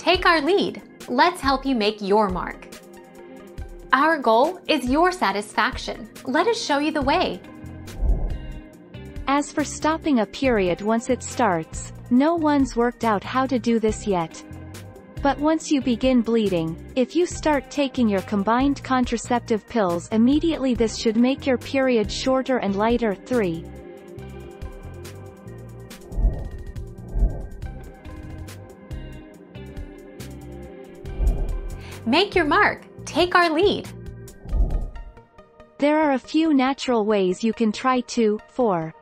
take our lead. Let's help you make your mark. Our goal is your satisfaction. Let us show you the way. As for stopping a period once it starts, no one's worked out how to do this yet. But once you begin bleeding, if you start taking your combined contraceptive pills immediately this should make your period shorter and lighter 3. Make your mark. Take our lead. There are a few natural ways you can try to, for.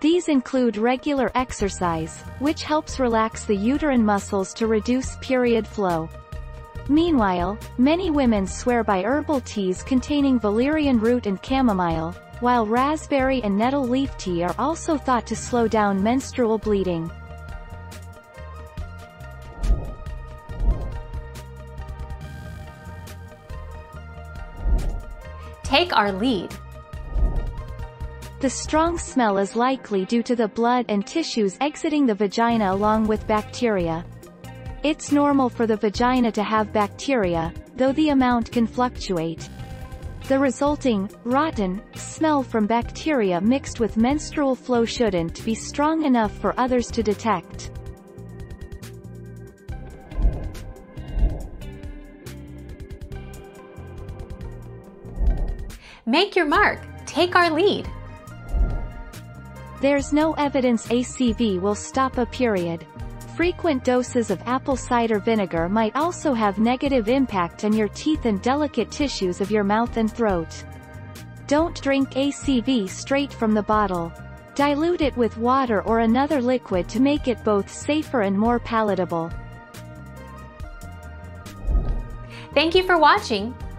These include regular exercise, which helps relax the uterine muscles to reduce period flow. Meanwhile, many women swear by herbal teas containing valerian root and chamomile, while raspberry and nettle leaf tea are also thought to slow down menstrual bleeding. Take our lead. The strong smell is likely due to the blood and tissues exiting the vagina along with bacteria. It's normal for the vagina to have bacteria, though the amount can fluctuate. The resulting, rotten, smell from bacteria mixed with menstrual flow shouldn't be strong enough for others to detect. Make your mark. Take our lead. There's no evidence ACV will stop a period. Frequent doses of apple cider vinegar might also have negative impact on your teeth and delicate tissues of your mouth and throat. Don't drink ACV straight from the bottle. Dilute it with water or another liquid to make it both safer and more palatable. Thank you for watching.